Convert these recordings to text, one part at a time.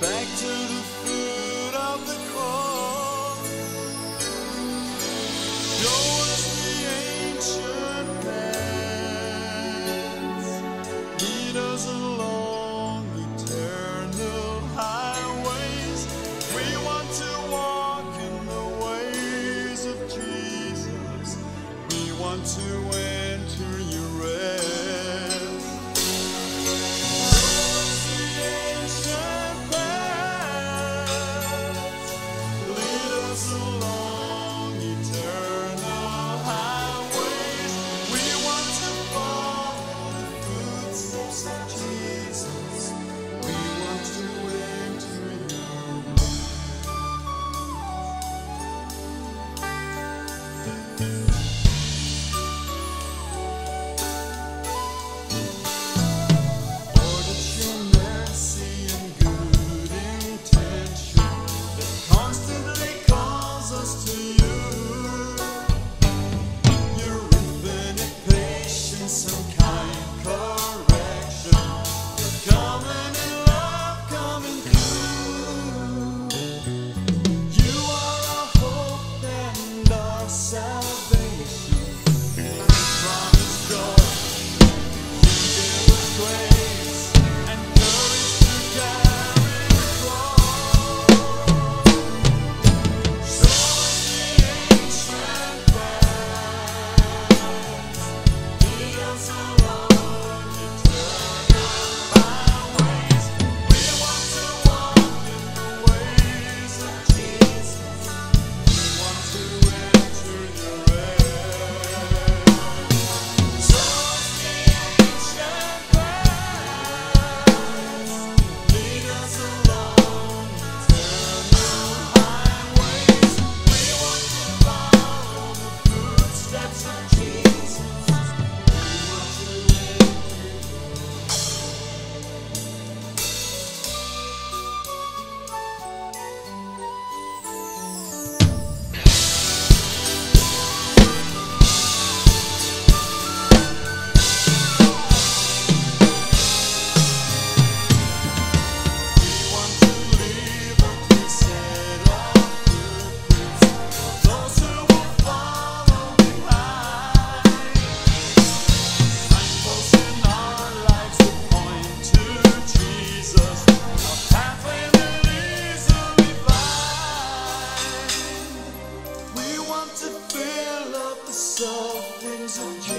back to the foot of the cross. The ancient paths lead us along eternal highways. We want to walk in the ways of Jesus. We want to. side. is you.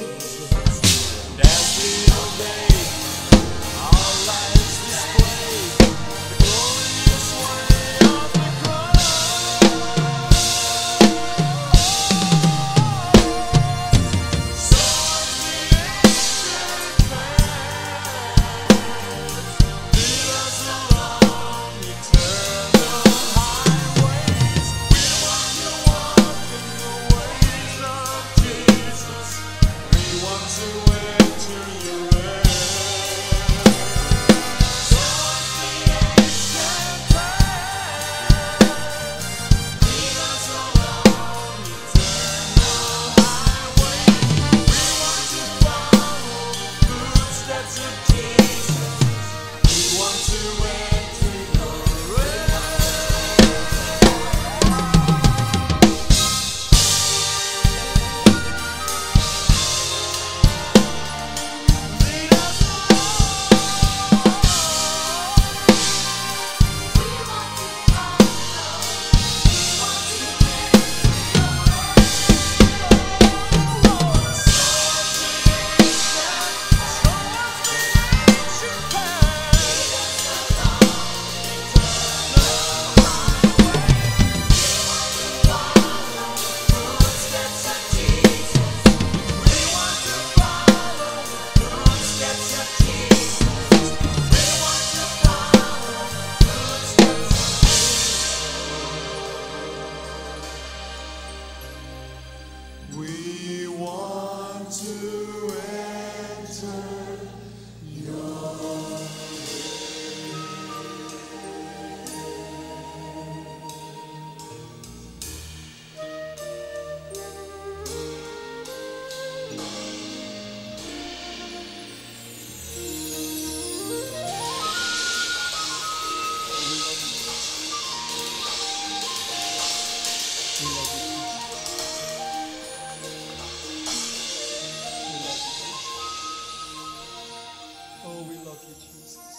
love you, Jesus.